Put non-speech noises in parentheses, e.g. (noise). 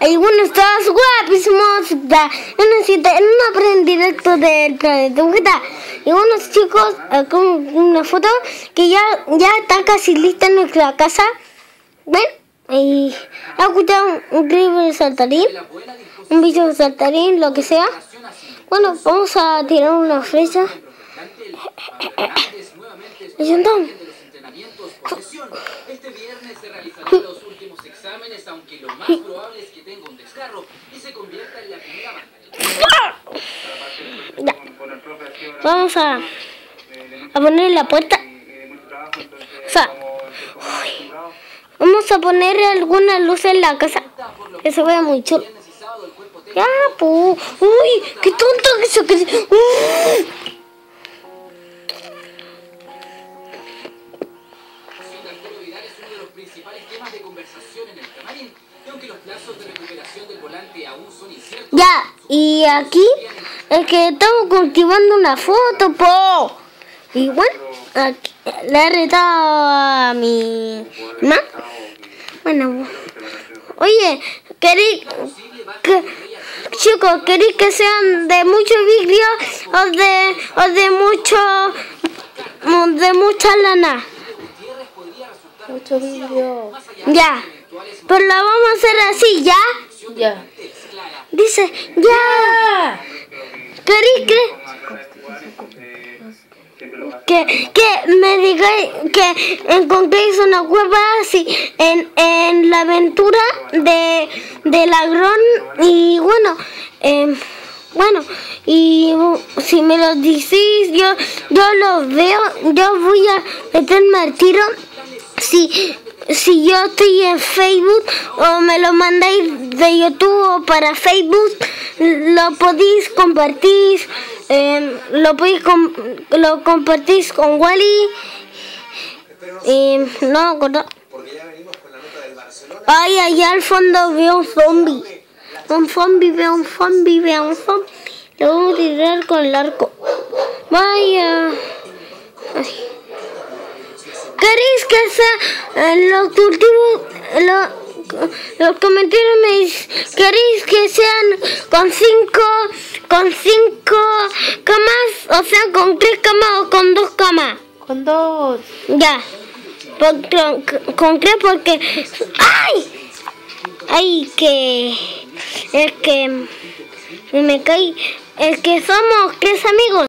algunos todos guapísimos, da, una cita en un aprend directo del planeta Vegeta. Y unos chicos eh, con una foto que ya, ya está casi lista en nuestra casa. ¿Ven? Y ha escuchado un increíble saltarín, un bicho de saltarín, lo que sea. Bueno, vamos a tirar una flecha. (coughs) Y entonces, Este viernes se realizarán los últimos exámenes, aunque lo más probable es que tenga un desgarro y se convierta en la primera ya. Vamos a, a poner la puerta. O sea, vamos a poner alguna luz en la casa. Que se vea muy chulo. Ya, pu. Uy, qué tonto que se que Uy. Temas de conversación en el camarín. Y aunque los plazos de recuperación del volante aún son inciertos, Ya, y aquí es que estamos cultivando una foto, po. Y bueno, aquí, le he retado a mi mamá. Bueno, oye, queréis que, chicos, queréis que sean de mucho vidrio o de, o de mucho, de mucha lana. Mucho vídeo. Ya, pero la vamos a hacer así, ¿ya? Ya. Dice, ya. ¿Queréis que, que, que me digáis que encontréis una cueva así en, en la aventura de, de Lagrón? Y bueno, em, bueno, y si me lo decís, yo, yo lo veo, yo voy a meterme al tiro. Si, si yo estoy en Facebook o me lo mandáis de YouTube o para Facebook, lo podéis compartir, eh, lo podéis lo compartís con Wally. Y no, no. Ay, allá al fondo veo un zombie. Un zombie, veo un zombie, veo un zombie. Lo vamos a tirar con el arco. Vaya. Ay. ¿Queréis que sea en los cultivos, lo, los comentarios me dicen, queréis que sean con cinco, con cinco camas, o sea, con tres camas o con dos camas? Con dos. Ya, Por- con, con tres porque, ¡ay! Ay, que, es que, me caí, es que somos tres amigos.